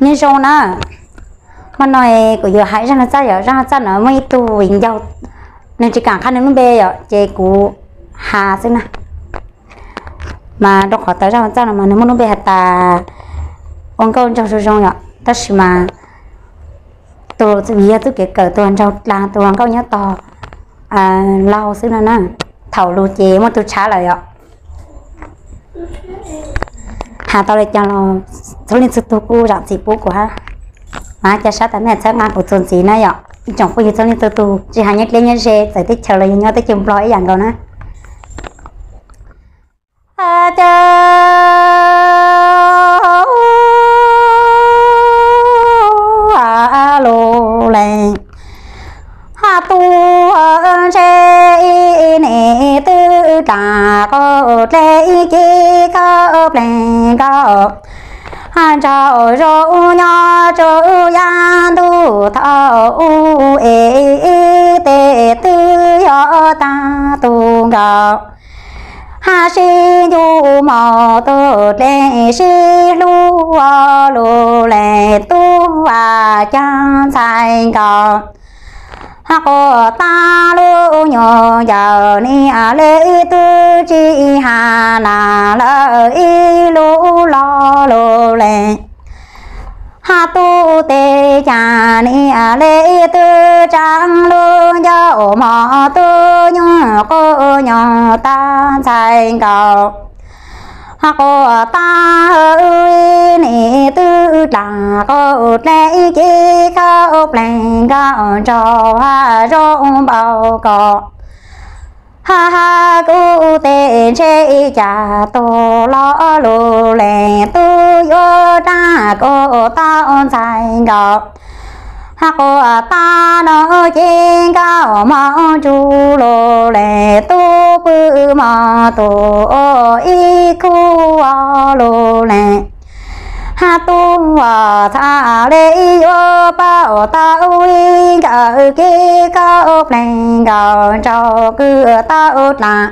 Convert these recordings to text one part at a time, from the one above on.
như rau nè mà nói của giờ hãy ra nó ra giờ, ra ra nó mới tu hình giàu nên chỉ càng khăn nó bê giờ chế cú hà xí nè mà đọc họ tới ra ra mà nó muốn bê hạt ta ông câu trong số rong nhở. Tất mà tôi vì tôi kể cỡ tôi ăn rau là tôi ăn câu nhớ to. À lau xí nè nè thầu lô chế mà tôi trả lại ạ hà tao lại cho nó chúng lên sức tôi cô rằng gì bố của ha. Mà cha sát tại mẹ chắc ngang của tuần gì này ạ. Chồng có gì số liên tôi tu chỉ hai nhất lên nhất xe tại tích chờ lời nhau tới chừng lo dạng rồi nè à cha. À lô lên ha à, tu à, chế nè, tư trà có lệ chi có bèn có han trao rô nhỏ trô yan tu thao ê tê tư yo ta tu gạo ha si du mò tu lệ si lu lu lệ tu ha ta lu nhỏ giờ ni a lê tư chi hà na lợ y lu lo lu lê. Ha tu tê cha ni a lê tư trang lu giờ mò tư nhỏ cô nhỏ ta thành cầu ha cô ta ơi nè tư là cô lệ chi cô lệ gạo trò ha rong bao cò ha ha cô tê chê cha tô lo lô lệ tu yo ta cô ta on sai ngọc ha ta nó trên cao mà chú lô lệ tu bư mà tu y khu lô lệ ha tu hòa tha lê yo bao tao y gạo kê cao lên gạo trâu cứ tao là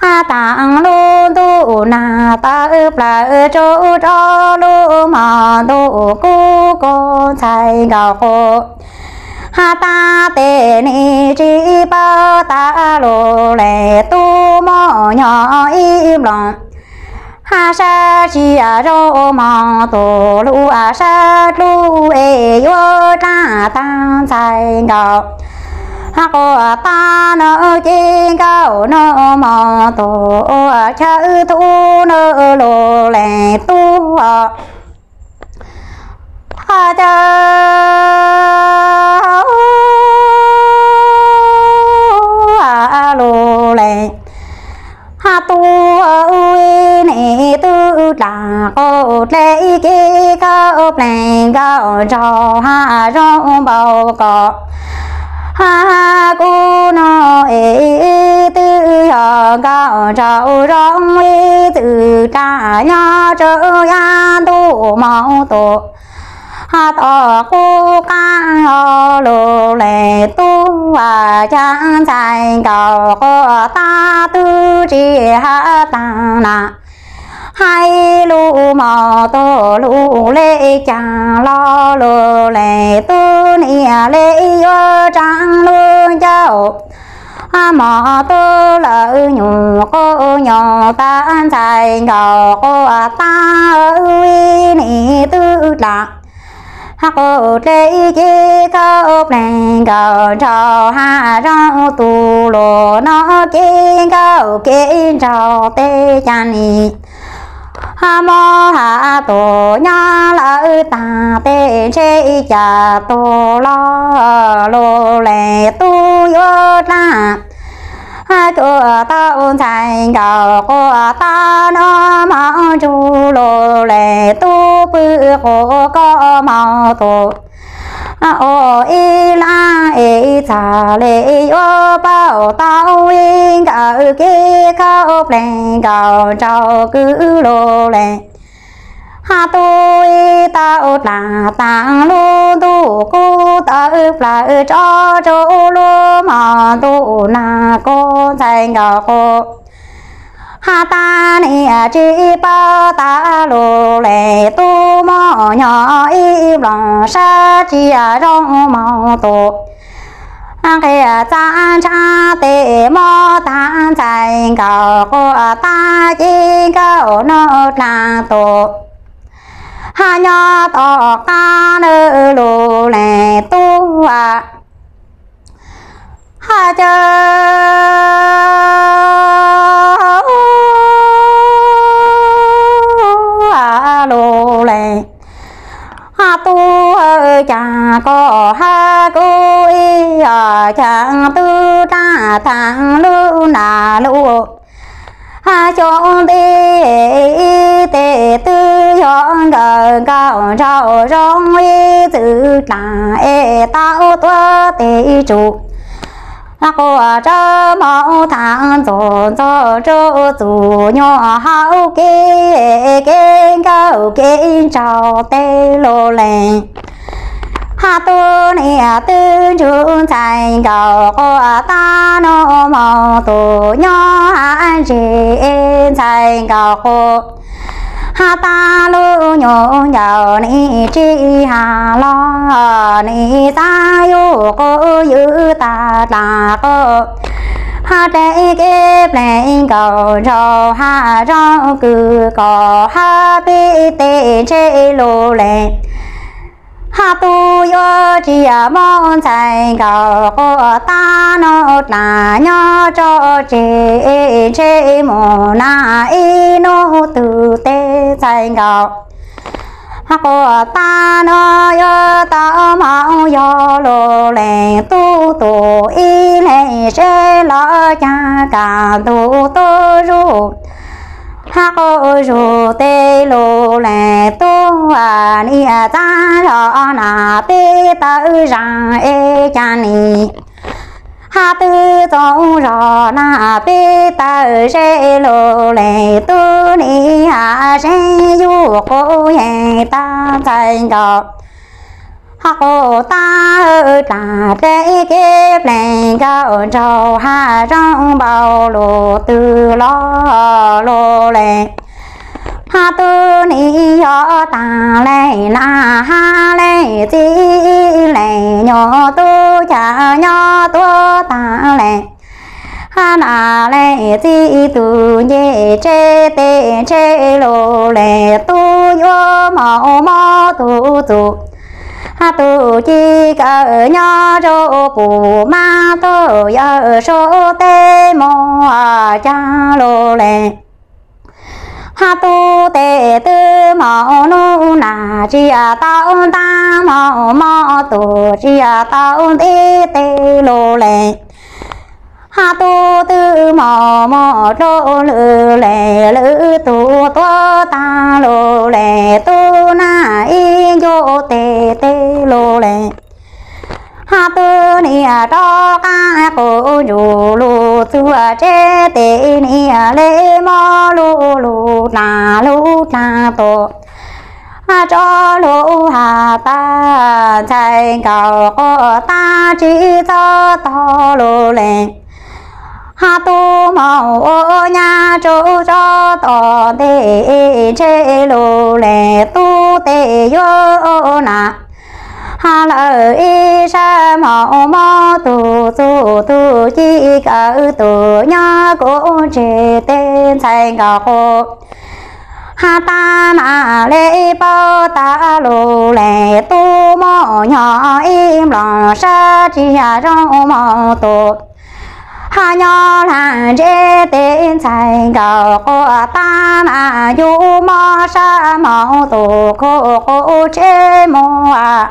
ha tạng lu tu na ta ướp là chỗ cho lu mà tu cu cô chạy gạo cô ha ta tê ni chi ba ta lu lệ tu mò nhỏ im lòng ha sa chi a rô mò tu lu a sa lu e yo ta ta chạy gạo ha ta nơ chi cao nơ mò, tổ cha tu nơ lô lệ tu ha cha. A lô lệ ha tu uy nè tu là cô lệ chi cao lệ cao cho ha rong bao cọ trâu rong ê từ trà nhà trơ ya tu mau tổ. Ha tổ cô ca ô lô lệ tu, và chan sai cầu cô ta tư chi ha ta na hai lu mò tô lu lê cha lo lu lê tu nia lê yo trang lu châu. À, mò tư lợ nhủ cô nhỏ tan chạy nhỏ cô à, ta ơi nị tư lạc hắc cô lê chi câu bèn cầu cho ha rau tu lô nó chi câu kiến cho tê chan ni ha mô ha tổ nha lỡ ta tê chê cha tổ lo lô lệ tu yo la ha cô ta ôn thành cầu cô ta nó mang chú lô lệ tu bự cô có màu tổ ô y la y cha lệ ô bao tao yên cầu kê khao lên cầu trâu cứ lô lệ ha tôi tao là tang lô tu cô tao là cho cho lô na cô thành gạo cô ha ta ni chi bao ta lu lệ tu mò nhỏ y lòng sa chi rong mò tổ cái cha cha tê mò tan chạy cầu của ta chi cầu nó là tu. Ha nhỏ to ca nữ cao rau rong y tự ta e tao tua tê chủ là cô cho mẫu thang tổ cho cho chủ nhỏ hậu kê kê cao kê trào tê lô lệ hà tu ni tư chúng thành cầu có ta nô màu tu nhỏ hà chỉ thành cầu có ha ta lu nhô nhào ni chi hà lo, ni ta yu cô yu ta ta cô. Ha tê kiếp này cầu rau ha rau cứ có ha bi tê chê lô lệ. Ha tu yo chi à a mon chạy cầu, cô ta nó ta nhỏ cho chê chê mô na y nô từ tê chạy cầu ha ta nó yo ta mong yo lô lệ tu tu y lệ chê lo cha cả tu tu ru. Ha cô ru tê lô lệ tu à ni à ta rõ na tê tự rằng e cha ni ha tư trong rõ na bê tự rê lô lê tu ni ha rê yu cô hề ta thành gọt ha cô ta ơ ta tê kê pleng cao trâu ha rong bao lô tư lô lô lê ha tu ni yo ta lệ na ha lệ chi lệ nhỏ tu cha nhỏ tu ta lệ ha na lệ chi tu nhẹ chê tê chê lô lệ tu yo mạo mò tu tu ha tu chi cỡ nhỏ rô bù ma tu yo số tê mô cha lô lệ ha tu tê tư mạo nu nà, chi à tao ta mạo mạo tu chi à tao tê tê lô lệ. Ha tu tư mạo mạo lô lư lệ lư tu to ta lô lệ, tu na y yo tê tê lô lệ ha tư ni à, a à, à, cho ca cô ru lu tu a che te ni a le mo lu lu na lu na tô ha cho lu ha ta, chạy cầu có ta chỉ cho to lu lệ ha tu màu ô nhà chỗ cho to tê chế lu lê tu tê yo na ha lợi sa mạo mò tu tu tu chi cả tu nhá cô chế tên thành cả cô ha ta na lê bao ta lô lê tu mò nhỏ im lòng sa chi hà rong mò tu ha nhỏ là chế tên thành cả cô ta na yu mò sa mò tu cô cô chế mò à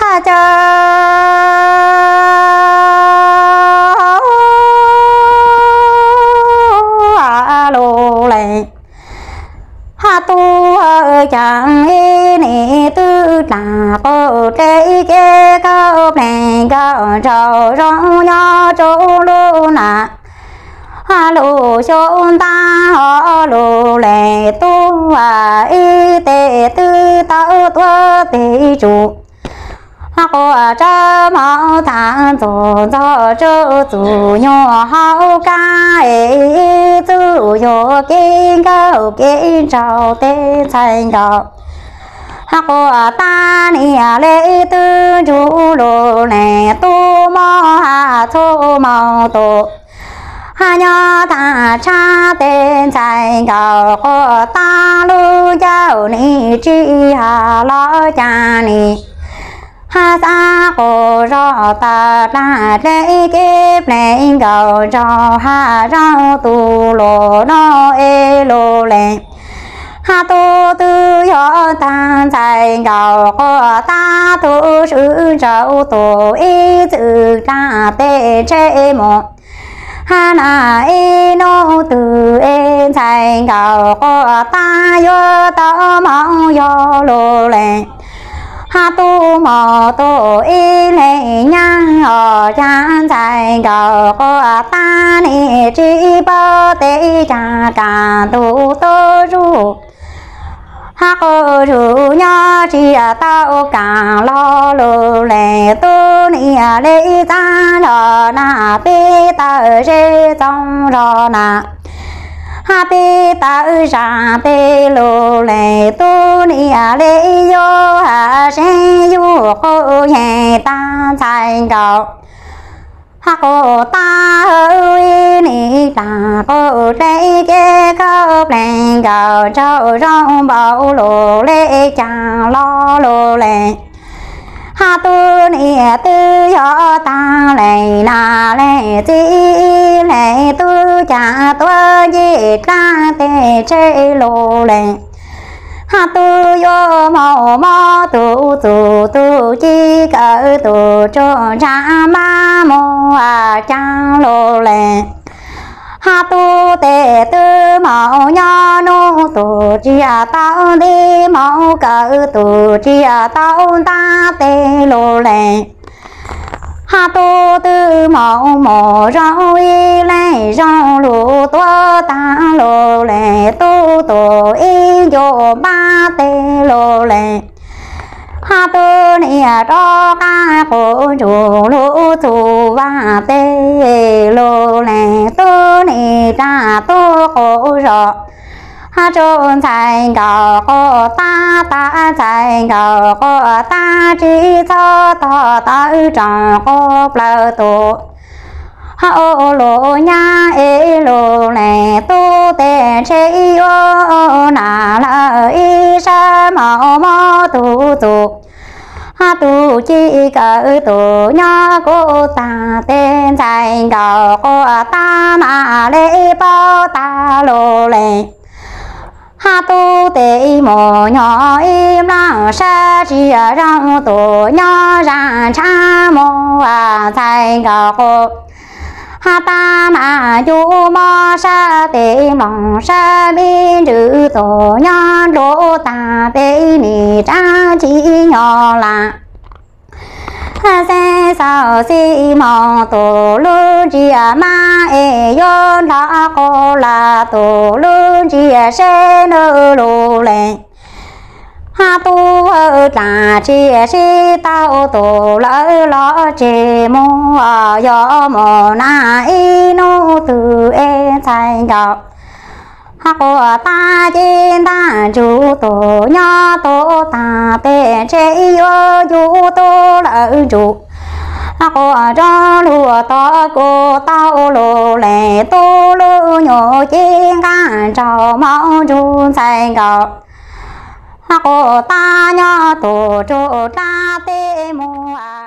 ha cha a lô lệ ha tu chẳng y ni tư là cô tê kê cao bèn cao trầu rong nhỏ chỗ lô nà ha lô chôn ta họ lô lệ tu à y tê tư tao tua tê chủ 我这毛堂做做这做nhỏ hậu ca ấy tự yo kinh cầu kinh trào tên thành cầu cô ta ni lệ tư chủ lô nè tu mò hà thu mò tu hà nhớ ta cha tên thành cầu cô ta lu giáo ni chi hà lo cha ni Ha sa cô rõ ta ra lễ kiếp lệnh cầu cho ha rau tu lô no e lô lệnh ha tu tư yo tan tại cầu cô ta tu sư trâu tu y tự ra tê chế một. Ha na y no tu ê tại cầu cô ta yo ta mong yo lô lệnh ha tu mô tu y lệ nhang ở chan chạy cầu cô ta ni chi bơ tê cha cả tu tô ru. Ha cô ru nhá chi à tao cả lo lô lệ tu ni lệ ta lo na bê ta rê trong rò na ha bê ta ư ra bê lô lê tu ni a lê yo ha sen yo khô nhẹ ta thành cầu ha cô ta ơi ni ta cô lệ kê cô lê cầu châu rong bao lô lê chàng lo lô lê ha tu ni tư yo ta lệ na lệ chi lệ tu cha tu di ta tê chê lô lệ. Ha tu yo mò mò tu tu tu chi cỡ tu cho cha ma mô a cha lô lệ ha tu tê tư mạo nho nu, tu chi à tao đi mạo cỡ tu chi à tao ta tê lô lệ ha tu tư mạo mộ rau y lệ rau lụ tua ta lô lệ tu tu y yo ba tê lô lệ ha tu ni à ro ca cô chủ ha trôn thành cô ta ta thành cô ta chỉ cho to tới tròn cô plơ tu ha lô nha, ê lô nè, tu tê chê ô nà la y sa mò mò tu tu ha tu chi cỡ tu nhỏ cô ta tên thành cầu cô ta mà lê bao ta lô lệ ha tu tế mồ nhỏ im lặng sa chi rong tu nhỏ ra cha mô à thành cầu cô ha ta mà chú mô sa tế mong sa bi trừ tổ nhỏ đô ta tế mì cha chi nhỏ là ha sao si mong tổ lu chi ma e yon la cô la tổ lu chi se nơ lu lệ ha tu ơ trà chi si tao tổ lỡ lỡ chê mô à yo na tu e thành đạo ta chi ta chú tổ nhỏ tổ ta tê chê yo chú tổ lợi chú ha cô cho lùa to cô tao lô lệ tô lô nhổ chiên ca trào máu chú thành gạo ha cô ta nhỏ tổ chỗ ta tê mô à